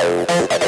Oh,